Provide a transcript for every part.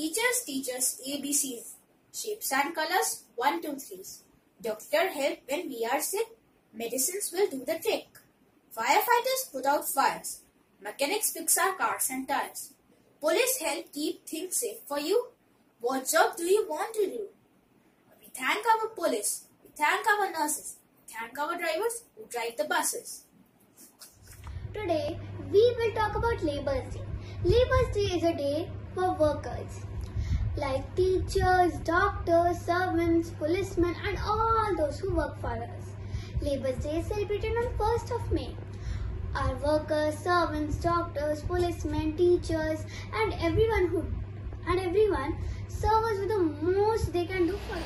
Teachers teach us ABCs, shapes and colors, 1, 2, 3s. Doctor help when we are sick. Medicines will do the trick. Firefighters put out fires. Mechanics fix our cars and tires. Police help keep things safe for you. What job do you want to do? We thank our police. We thank our nurses. We thank our drivers who drive the buses. Today, we will talk about Labour's Day. Labour's Day is a day for workers like teachers, doctors, servants, policemen, and all those who work for us. Labour's Day is celebrated on 1st of May. Our workers, servants, doctors, policemen, teachers, and everyone who and everyone serve us with the most they can do for us.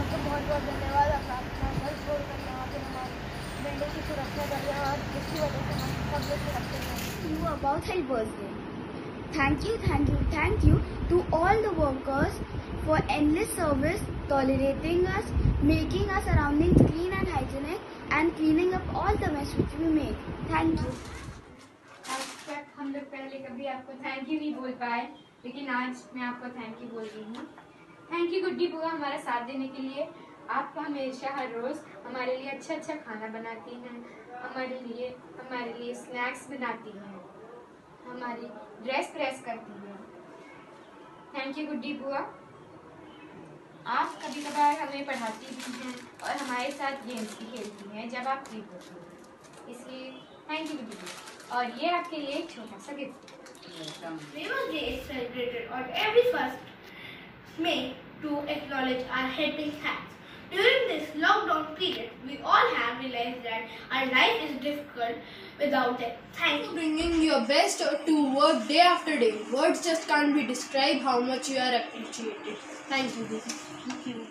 आपका बहुत बहुत धन्यवाद आप अपना घर छोड़ कर यहाँ पे हमारे बेटे की सुरक्षा कर रहे हैं और जिसकी वजह से हम सब about Helpers Day. Thank you, thank you, thank you to all the workers for endless service, tolerating us, making our surroundings clean and hygienic, and cleaning up all the mess which we make. Thank you. हम लोग पहले कभी आपको thank you नहीं बोल पाए लेकिन आज मैं आपको थैंक यू बोल रही हूँ थैंक यू गुड्डी बुआ हमारा साथ देने के लिए आप हमेशा हर रोज़ हमारे लिए अच्छा अच्छा खाना बनाती हैं हमारे लिए हमारे लिए स्नैक्स बनाती हैं हमारी ड्रेस प्रेस करती है। थैंक यू गुड्डी बुआ आप कभी कभार हमें पढ़ाती भी हैं और हमारे साथ गेम्स भी खेलती हैं जब आप फ्री होती हैं। इसलिए थैंक यू गुड्डी और ये आपके लिए एक छोटा सा gift During this lockdown period, realized that our life is difficult without them. Thank you. bringing your best to work day after day. Words just can't be described how much you are appreciated. Thank you. Thank you.